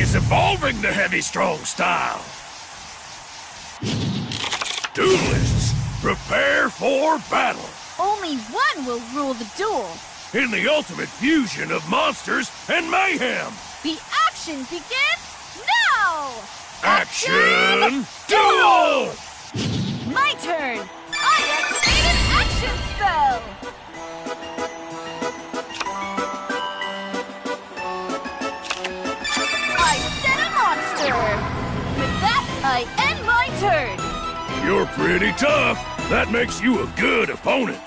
is evolving the heavy strong style. Duelists, prepare for battle. Only one will rule the duel. In the ultimate fusion of monsters and mayhem. The action begins now! Action duel! My turn! Turn! You're pretty tough. That makes you a good opponent.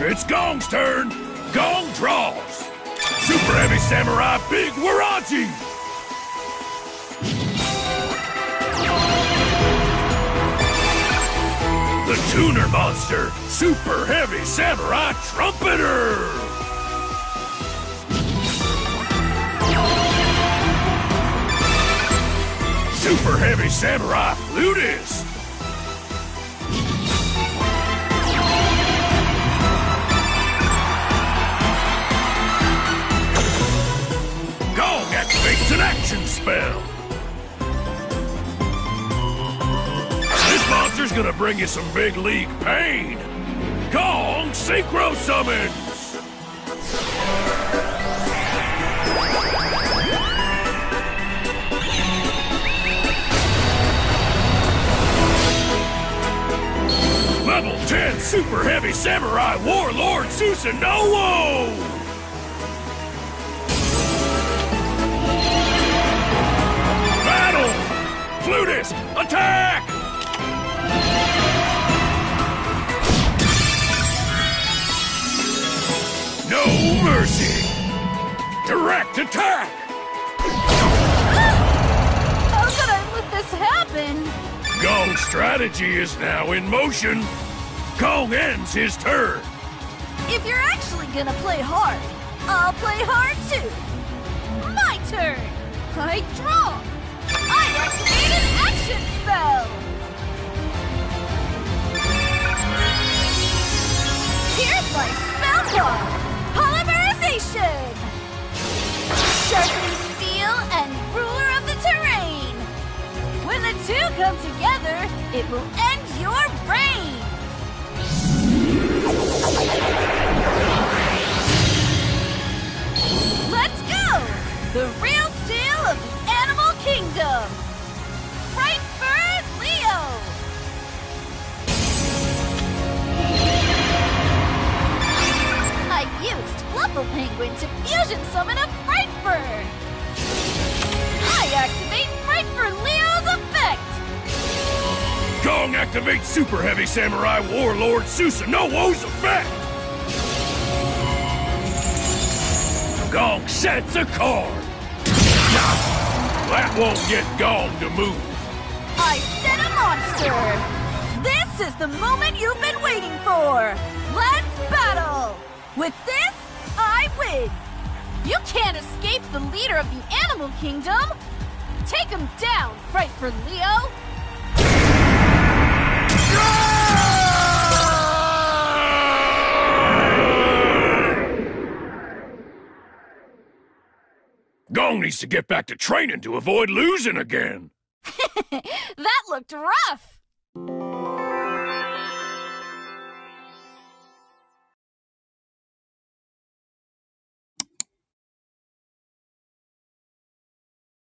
It's Gong's turn. Gong draws. Super Heavy Samurai Big Waraji. The Tuner Monster, Super Heavy Samurai Trumpeter! Super Heavy Samurai Flutist! Gong activates an action spell! This monster's gonna bring you some big league pain! Gong Synchro Summons! 10 Super Heavy Samurai Warlord Susanoo! Battle! Flutist, attack! No mercy! Direct attack! How could I let this happen? Gong's strategy is now in motion. Gong ends his turn. If you're actually gonna play hard, I'll play hard too. My turn. I draw. I activate an action spell. Here's my spell card. Polymerization. Sharpening steel and ruler of the terrain. When the two come together, it will end your reign. Let's go! The real steel of the animal kingdom! Frightfur Leo! I used Fluffal Penguin to fusion summon a Frightfur! I activate Frightfur Leo's effect! Gong activates Super Heavy Samurai Warlord Susanoo's effect! Gong sets a card! That won't get Gong to move. I set a monster! This is the moment you've been waiting for! Let's battle! With this, I win! You can't escape the leader of the animal kingdom! Take him down, Frightfur Leo! Needs to get back to training to avoid losing again. That looked rough!